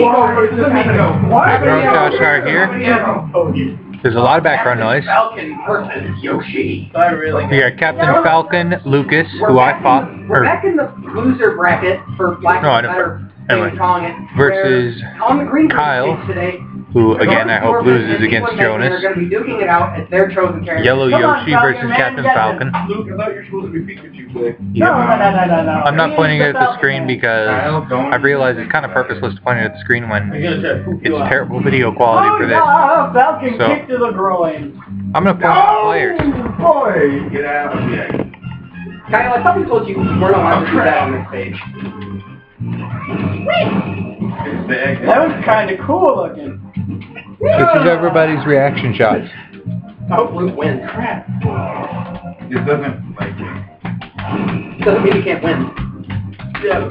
Josh Hart here. There's a lot of background noise. Falcon versus Yoshi. I really. We got Captain Falcon Lucas, who I fought, We're back in the loser bracket for Black No, I don't- Better. anyway. Calling it. Versus on the green Kyle, today. Who again I hope loses against Nick Woodman Jonas. are going to be duking it out as their chosen character. Yellow Come on, Yoshi versus Captain Falcon. Luke, I thought you're supposed to be Pikachu today. Yeah. No, no, no, no, no. I'm not He pointing it at the Falcon screen because I've realized it's kind of purposeless to point it at the screen when I'm gonna say, poop you it's terrible video quality Oh, for this. yeah, Falcon So- kick to the groin. I'm gonna point at the players. Oh, boy, get out of here. Kyle, I thought we told you you weren't allowed to do that on this stage. That was kind of cool looking. This is everybody's reaction shots. I hope Luke wins. Crap. It doesn't like it. Doesn't mean you can't win. Yeah.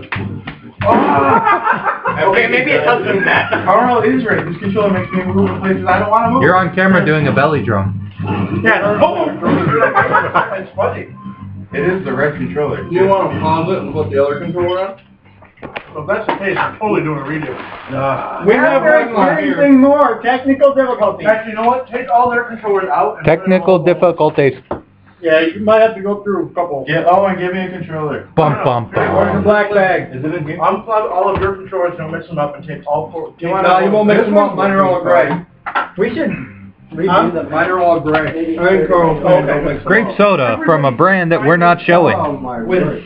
Okay, maybe it does mean that. Carl is right. This controller makes me move in places I don't want to move. You're on camera doing a belly drum. Yeah, oh, it's funny. It is the red controller. Do You want to pause it and put the other controller on? Well, if that's the case, I'm totally doing a redo. we have one anything more. Technical difficulties. Actually, you know what? Take all their controllers out. and Technical put them all- difficulties. Yeah, you might have to go through a couple. Yeah. Oh, and give me a controller. Bum bum Where's the bum. black bag? Is it a game? Unplug all of your controllers and mix them up and take all four. You no, you won't mix them up. Mine are all gray. We should Huh? redo them. Mine are all gray. I think Carl. Okay. Grape soda from a brand that we're not showing. Oh my With- word.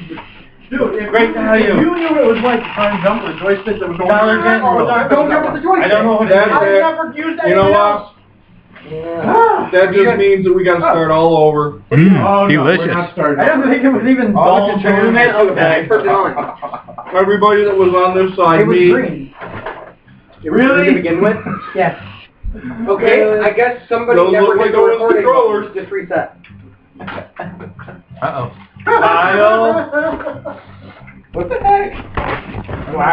Dude, if, Great to have if you. you knew what it was like to try and jump with a joystick that was going. Tyler Denton. Oh, don't jump with the joystick. I don't know what That's it it. is. never used that. You know what? else. That just means that we gotta start all over. Mm, oh, no, we're delicious. not. I don't think it was even All dull the controllers tournament. Okay, put it on. Everybody that was on this side, It was me. green. It was Really? green to begin with? Yes. Okay, I guess somebody Those never look did like the recording. controllers. Just reset. Uh-oh. Kyle. What the heck?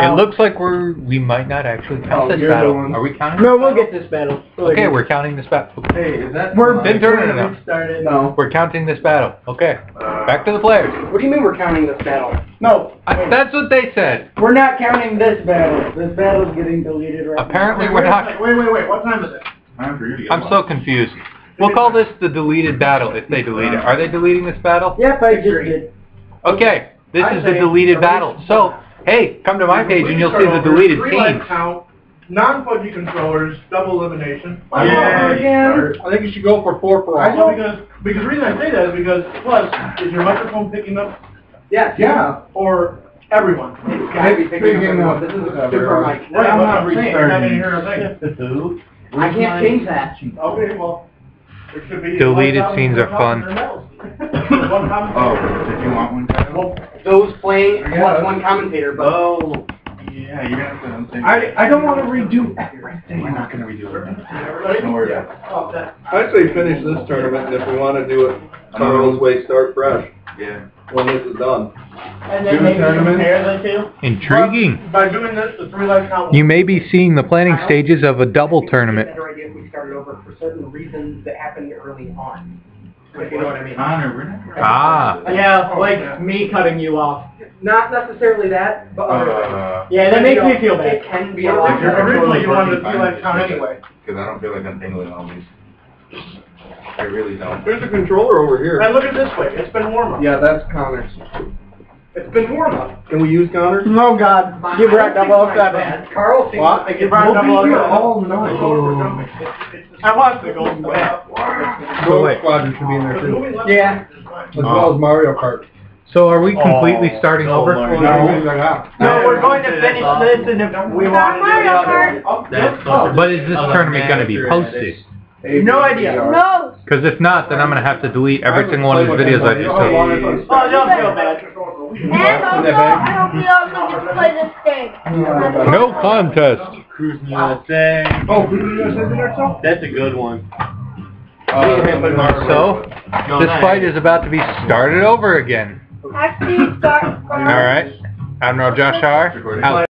It looks like we're, we might not actually count Oh, this battle. Are we counting? No, we'll get this battle. Okay, we're counting this battle. Hey, is that? We're been turning it started. No. We're counting this battle. Okay, uh, back to the players. What do you mean we're counting this battle? No. I, that's what they said. We're not counting this battle. This battle's getting deleted right Apparently Wait, we're wait, not. Wait, wait, wait. What time is it? Time for you to get I'm one. so confused. We'll call this the deleted battle if they delete it. Are they deleting this battle? now. Yep, I just did. Okay, this I is the deleted battle. So, hey, come to my page and you'll see the deleted Three life count, non-pudgy controllers, double elimination. One more again. I think you should go for four for all. I know all. because because the reason I say that is because plus is your microphone picking up Yes. Yeah. or everyone? It's gotta picking Picking up. up. This is a super mic. Right, I'm I'm not not saying you're not restarting. hear a thing. I can't change that. Okay, well, it should be. Deleted um, scenes are fun. One comment. Oh, did you want one, Kyle? Well, Those playing Yeah. plus one commentator, but Oh, yeah, you're gonna have to. I, I don't wanna redo everything. We're not gonna redo it. Don't worry about Oh, that- I'd say finish this tournament, and if we wanna do it Carl's way, start fresh. Yeah. when this is done. And Do then the maybe tournament. compare the two. Intriguing. But By doing this, the three life count. You may be seeing the planning stages of a double tournament. Better idea if we started over for certain reasons that happened early on. If you know what I mean. Connor, we're not. Ah. Yeah, like me cutting you off. Not necessarily that, but other. Uh, Yeah, that makes me feel bad. It can be a lot. if you're- Originally, you wanted the three life count anyway. Because I don't feel like I'm tingling all these. I really don't. There's a controller over And here. look at it this way, it's been warm up. Yeah, that's Connor's. It's been warm up. Can we use Connor's? No, God. Give her a double oh seven. Carl seems What? like You it's brought We'll double be here seven. all night. I watched the Golden Boy. So wait. Squadron should be in there too. Yeah. As well as Mario Kart. So are we completely oh, starting over? No, we're going to finish this and if we want to do the other But is this tournament going to be posted? No idea. No. Because if not, then I'm going to have to delete every single one of these videos I just took. Oh, don't feel bad. And also, I hope we also get to play this game. No contest. Cruis'n USA. Oh, Cruis'n USA there too? That's a good one. So, this fight is about to be started over again. Actually, start from... All right. Admiral Josh Hart. out.